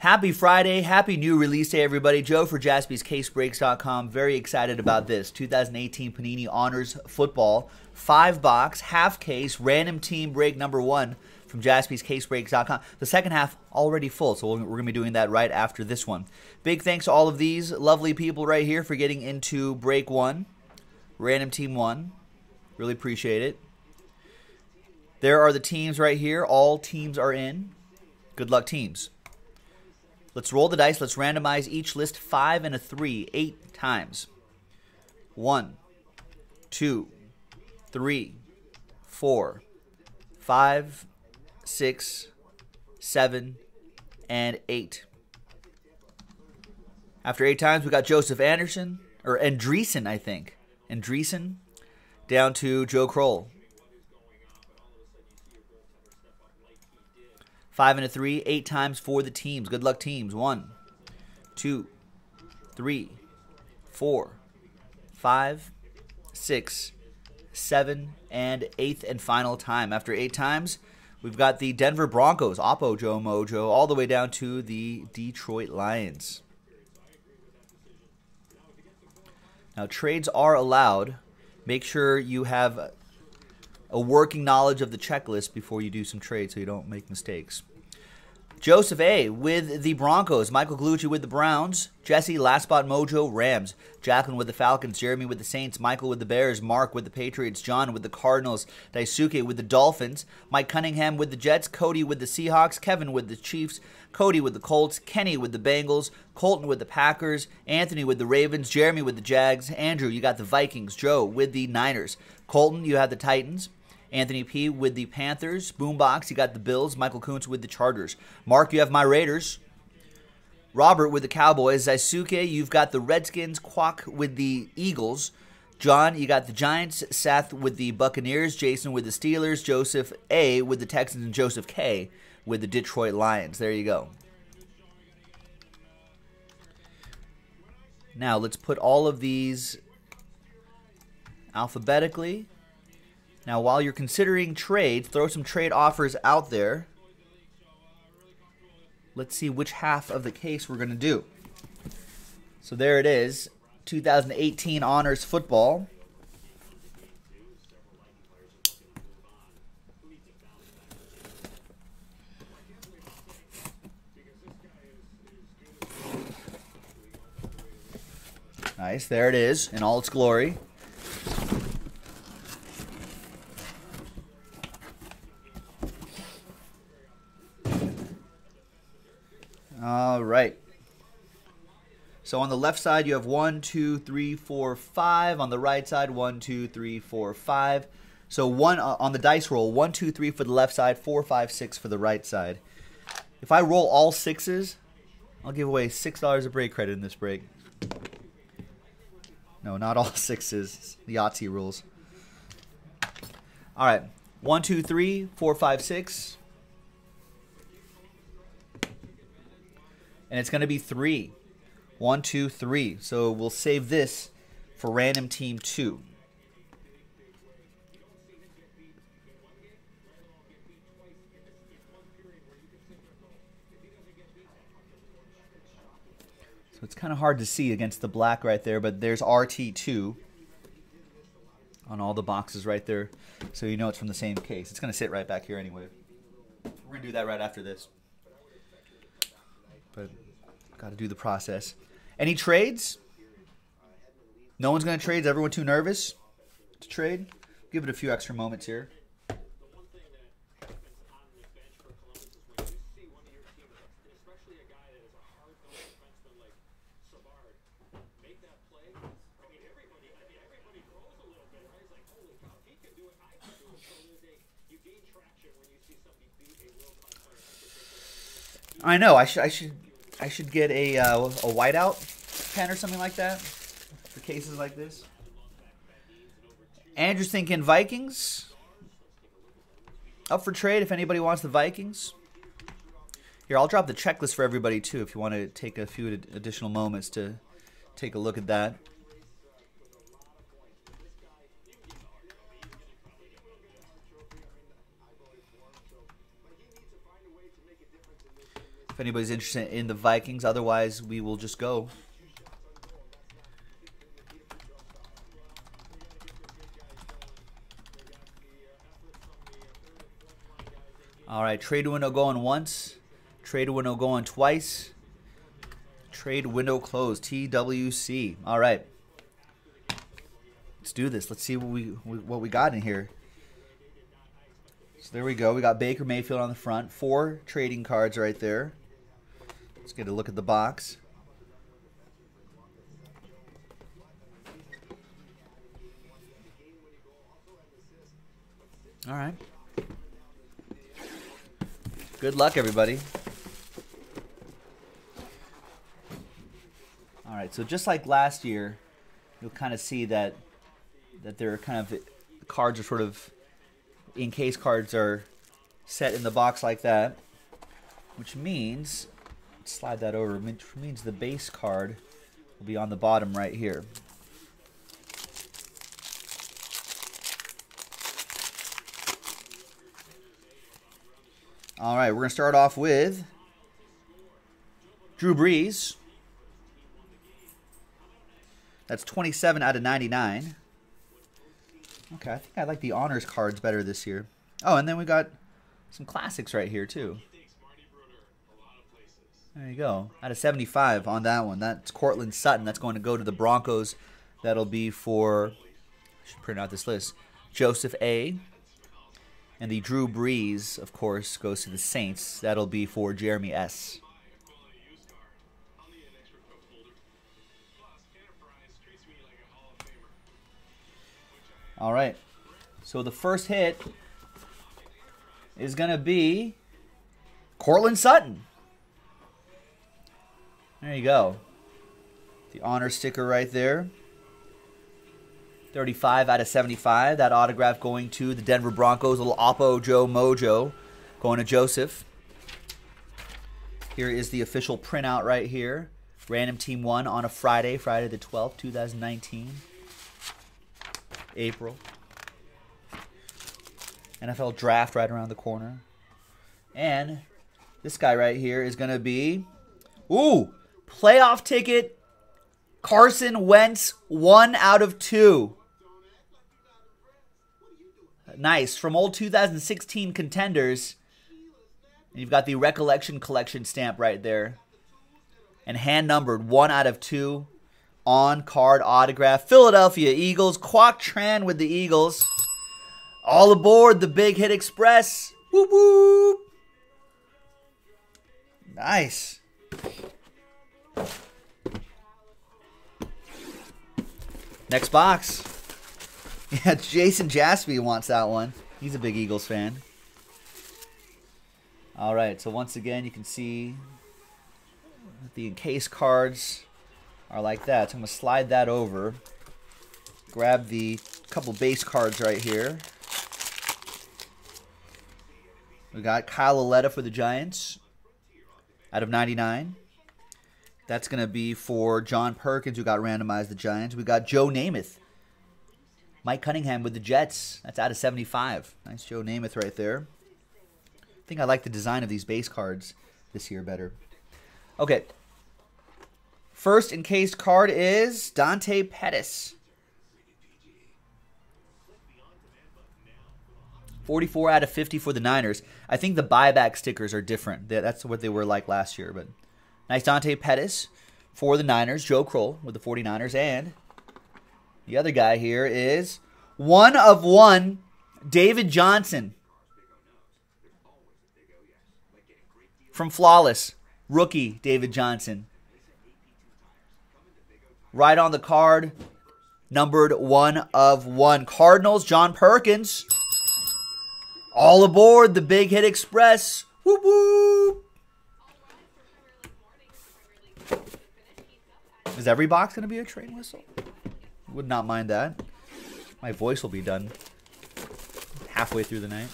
Happy Friday. Happy new release day, everybody. Joe for jaspyscasebreaks.com. Very excited about this. 2018 Panini Honors Football. Five box, half case, random team break number one from jaspyscasebreaks.com. The second half already full, so we're going to be doing that right after this one. Big thanks to all of these lovely people right here for getting into break one, random team one. Really appreciate it. There are the teams right here. All teams are in. Good luck, teams. Let's roll the dice. Let's randomize each list five and a three, eight times. One, two, three, four, five, six, seven, and eight. After eight times, we got Joseph Anderson, or Andreessen, I think. Andreessen, down to Joe Kroll. Five and a three, eight times for the teams. Good luck, teams. One, two, three, four, five, six, seven, and eighth and final time. After eight times, we've got the Denver Broncos, Oppo Joe Mojo, all the way down to the Detroit Lions. Now, trades are allowed. Make sure you have a working knowledge of the checklist before you do some trades so you don't make mistakes. Joseph A. with the Broncos. Michael Gallucci with the Browns. Jesse, Last Spot Mojo, Rams. Jacqueline with the Falcons. Jeremy with the Saints. Michael with the Bears. Mark with the Patriots. John with the Cardinals. Daisuke with the Dolphins. Mike Cunningham with the Jets. Cody with the Seahawks. Kevin with the Chiefs. Cody with the Colts. Kenny with the Bengals. Colton with the Packers. Anthony with the Ravens. Jeremy with the Jags. Andrew, you got the Vikings. Joe with the Niners. Colton, you have the Titans. Anthony P with the Panthers. Boombox, you got the Bills. Michael Kuntz with the Chargers. Mark, you have my Raiders. Robert with the Cowboys. Zaisuke, you've got the Redskins. Quack with the Eagles. John, you got the Giants. Seth with the Buccaneers. Jason with the Steelers. Joseph A with the Texans. And Joseph K with the Detroit Lions. There you go. Now let's put all of these alphabetically. Now, while you're considering trades, throw some trade offers out there. Let's see which half of the case we're going to do. So there it is 2018 Honors Football. Nice, there it is in all its glory. All right. So on the left side, you have one, two, three, four, five. On the right side, one, two, three, four, five. So one uh, on the dice roll, one, two, three for the left side, four, five, six for the right side. If I roll all sixes, I'll give away six dollars of break credit in this break. No, not all sixes. The Yahtzee rules. All right, one, two, three, four, five, six. and it's going to be three. One, two, three. So we'll save this for random team two. So it's kind of hard to see against the black right there, but there's RT2 on all the boxes right there. So you know it's from the same case. It's going to sit right back here anyway. We're going to do that right after this but got to do the process. Any trades? No one's going to trade. Is everyone too nervous to trade? Give it a few extra moments here. I know. I should. I should. I should get a uh, a whiteout pen or something like that for cases like this. Andrew's thinking Vikings. Up for trade if anybody wants the Vikings. Here, I'll drop the checklist for everybody too if you want to take a few additional moments to take a look at that. Anybody's interested in the Vikings, otherwise we will just go. All right, trade window going once, trade window going twice, trade window closed. TWC. All right, let's do this. Let's see what we what we got in here. So there we go. We got Baker Mayfield on the front. Four trading cards right there. Let's get a look at the box. All right. Good luck, everybody. All right, so just like last year, you'll kind of see that that there are kind of cards are sort of in case cards are set in the box like that, which means slide that over, which means the base card will be on the bottom right here. All right, we're going to start off with Drew Brees. That's 27 out of 99. Okay, I think I like the honors cards better this year. Oh, and then we got some classics right here, too. There you go. Out of 75 on that one. That's Courtland Sutton. That's going to go to the Broncos. That'll be for, I should print out this list, Joseph A. And the Drew Brees, of course, goes to the Saints. That'll be for Jeremy S. All right. So the first hit is going to be Courtland Sutton. There you go. The honor sticker right there. 35 out of 75. That autograph going to the Denver Broncos. Little Oppo Joe Mojo going to Joseph. Here is the official printout right here. Random Team 1 on a Friday, Friday the 12th, 2019. April. NFL draft right around the corner. And this guy right here is going to be. Ooh! Playoff ticket. Carson Wentz, one out of two. Nice. From old 2016 contenders. You've got the Recollection Collection stamp right there. And hand numbered, one out of two. On card autograph. Philadelphia Eagles. Quack Tran with the Eagles. All aboard the Big Hit Express. Whoop whoop. Nice. Next box. Yeah, Jason Jaspy wants that one. He's a big Eagles fan. All right, so once again, you can see the encase cards are like that. So I'm going to slide that over. Grab the couple base cards right here. We got Kyle Lauletta for the Giants out of 99. That's going to be for John Perkins, who got randomized the Giants. We got Joe Namath. Mike Cunningham with the Jets. That's out of 75. Nice Joe Namath right there. I think I like the design of these base cards this year better. Okay. First encased card is Dante Pettis. 44 out of 50 for the Niners. I think the buyback stickers are different. That's what they were like last year, but Nice Dante Pettis for the Niners. Joe Kroll with the 49ers. And the other guy here is one of one, David Johnson. From Flawless. Rookie David Johnson. Right on the card. Numbered one of one. Cardinals, John Perkins. All aboard the Big Hit Express. Whoop whoop. Is every box going to be a train whistle? Would not mind that. My voice will be done halfway through the night.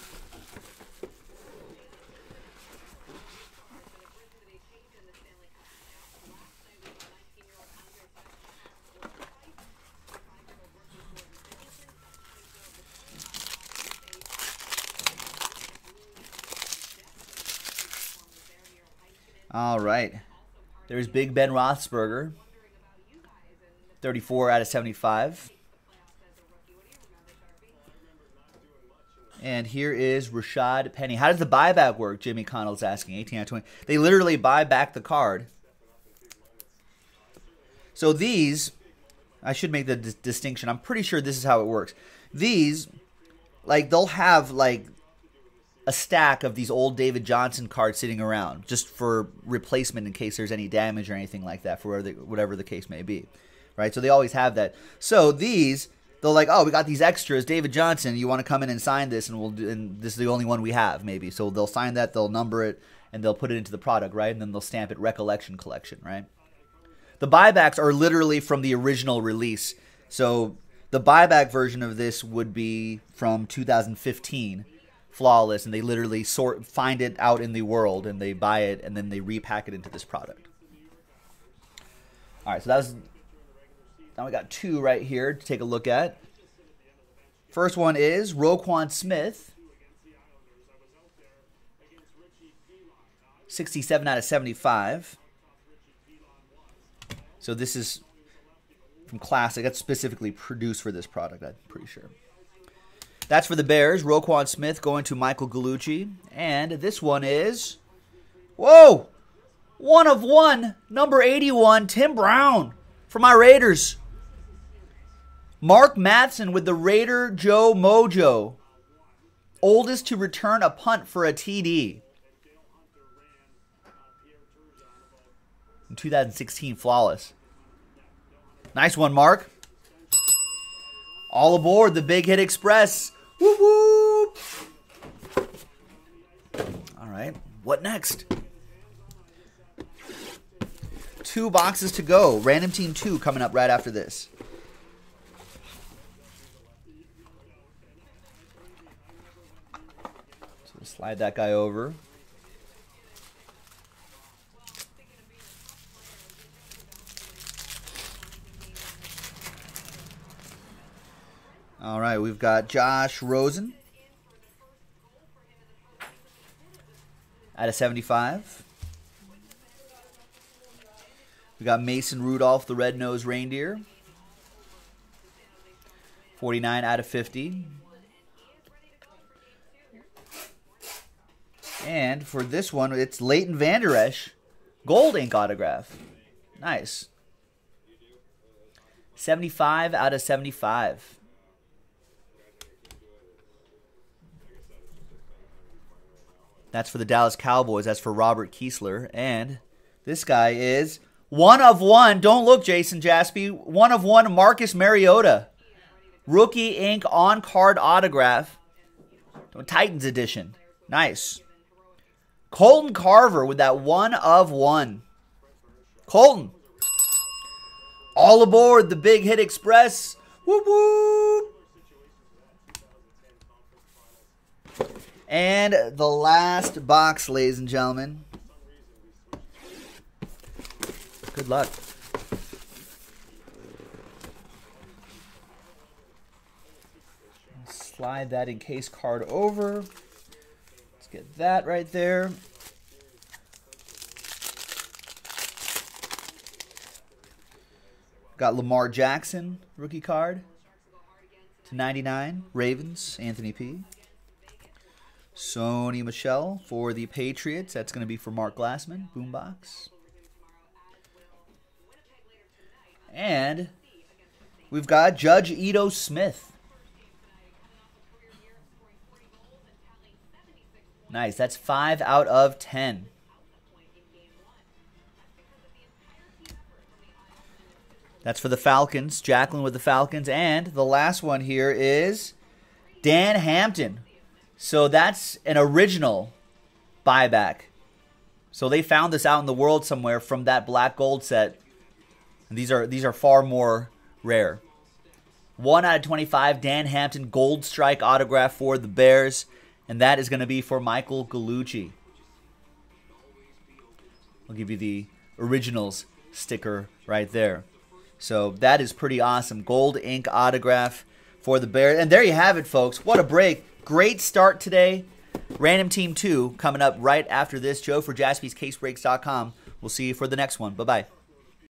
All right. There's Big Ben Roethlisberger. 34 out of 75. And here is Rashad Penny. How does the buyback work? Jimmy Connell's asking. 18 out of 20. They literally buy back the card. So these, I should make the distinction. I'm pretty sure this is how it works. These, like, they'll have, like, a stack of these old David Johnson cards sitting around just for replacement in case there's any damage or anything like that for whatever the case may be. Right? So they always have that. So these they'll like, oh, we got these extras. David Johnson, you want to come in and sign this, and we'll do, and this is the only one we have, maybe. So they'll sign that, they'll number it, and they'll put it into the product, right? And then they'll stamp it Recollection Collection, right? The buybacks are literally from the original release. So the buyback version of this would be from 2015, flawless, and they literally sort find it out in the world and they buy it and then they repack it into this product. All right, so that was now we got two right here to take a look at. First one is Roquan Smith. 67 out of 75. So this is from Classic. That's specifically produced for this product, I'm pretty sure. That's for the Bears. Roquan Smith going to Michael Gallucci. And this one is. Whoa! One of one. Number 81, Tim Brown for my Raiders. Mark Matson with the Raider Joe Mojo. Oldest to return a punt for a TD. In 2016, flawless. Nice one, Mark. All aboard the Big Hit Express. Whoop. All right, what next? Two boxes to go. Random Team 2 coming up right after this. Slide that guy over. All right, we've got Josh Rosen out of 75. We got Mason Rudolph, the red-nosed reindeer. 49 out of 50. And for this one, it's Leighton Vander Esch, gold ink autograph. Nice. 75 out of 75. That's for the Dallas Cowboys. That's for Robert Kiesler. And this guy is one of one. Don't look, Jason Jaspy. One of one, Marcus Mariota. Rookie ink on card autograph. Titans edition. Nice. Colton Carver with that one of one. Colton. All aboard the Big Hit Express. Whoop whoop. And the last box, ladies and gentlemen. Good luck. Slide that encased card over. Get that right there. Got Lamar Jackson, rookie card to 99. Ravens, Anthony P. Sony Michel for the Patriots. That's going to be for Mark Glassman, Boombox. And we've got Judge Ito Smith. Nice. That's 5 out of 10. That's for the Falcons. Jacqueline with the Falcons. And the last one here is Dan Hampton. So that's an original buyback. So they found this out in the world somewhere from that black gold set. And these are these are far more rare. 1 out of 25 Dan Hampton gold strike autograph for the Bears and that is going to be for Michael Gallucci. I'll give you the originals sticker right there. So that is pretty awesome. Gold ink autograph for the Bears. And there you have it, folks. What a break. Great start today. Random Team 2 coming up right after this. Joe for jaspyscasebreaks.com. We'll see you for the next one. Bye bye.